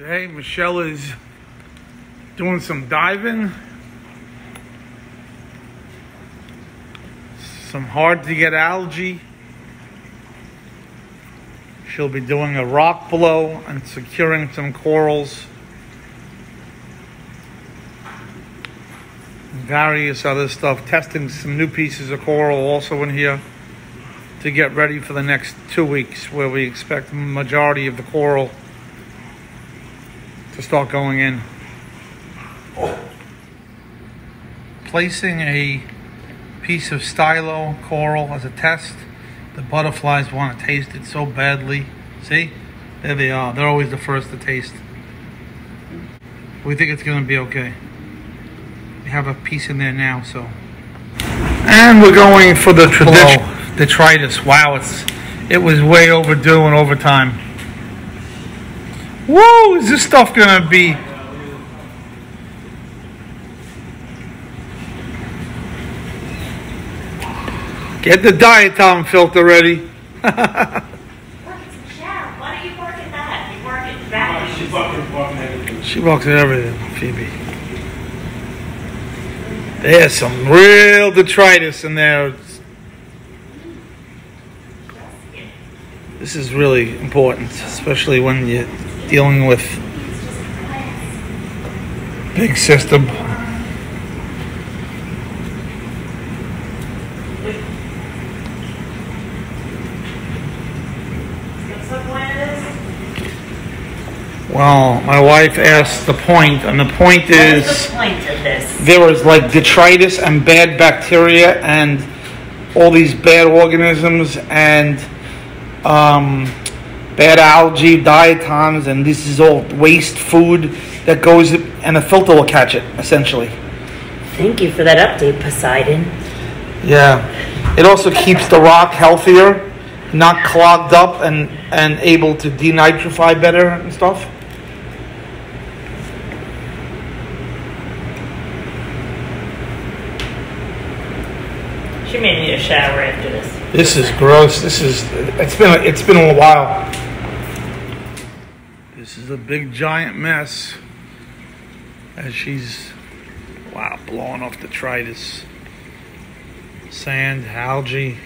Today, Michelle is doing some diving. Some hard to get algae. She'll be doing a rock blow and securing some corals. Various other stuff, testing some new pieces of coral also in here to get ready for the next two weeks where we expect majority of the coral to start going in. Placing a piece of stylo coral as a test. The butterflies want to taste it so badly. See? There they are. They're always the first to taste. We think it's going to be okay. We have a piece in there now, so. And we're going for the traditional detritus. Wow, it's it was way overdue and overtime. Whoa, is this stuff gonna be? Get the diatom filter ready. Why don't you work at that? You work at that. She's fucking fucking everything. She walks in everything, Phoebe. There's some real detritus in there. This is really important, especially when you're dealing with big system. What's the point of this? Well, my wife asked the point, and the point is is the point of this? there was like detritus and bad bacteria and all these bad organisms and um, bad algae, diatoms, and this is all waste food that goes and the filter will catch it essentially. Thank you for that update, Poseidon. Yeah. It also keeps the rock healthier, not clogged up and, and able to denitrify better and stuff. She may need a shower after this. This is gross. This is it's been it's been a while. This is a big giant mess. As she's wow blowing off detritus, sand, algae,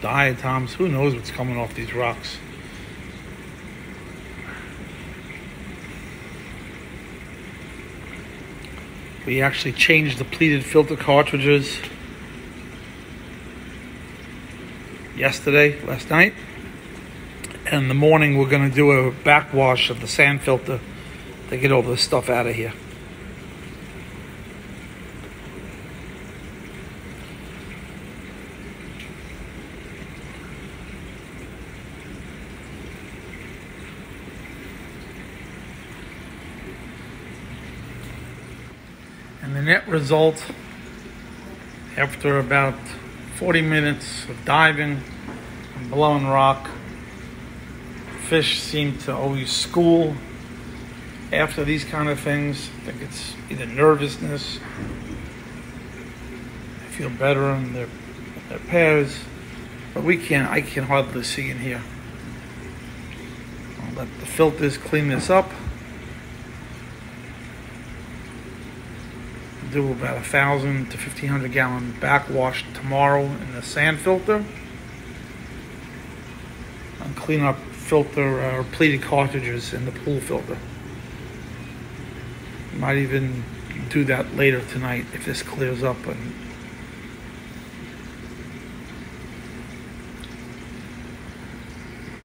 diatoms. Who knows what's coming off these rocks? We actually changed the pleated filter cartridges yesterday, last night. In the morning, we're going to do a backwash of the sand filter to get all this stuff out of here. And the net result, after about 40 minutes of diving and blowing rock, fish seem to always school after these kind of things. I think it's either nervousness, they feel better in their, their pairs, but we can't, I can hardly see in here. I'll let the filters clean this up. do about a thousand to fifteen hundred gallon backwash tomorrow in the sand filter. And clean up filter or pleated cartridges in the pool filter. Might even do that later tonight if this clears up and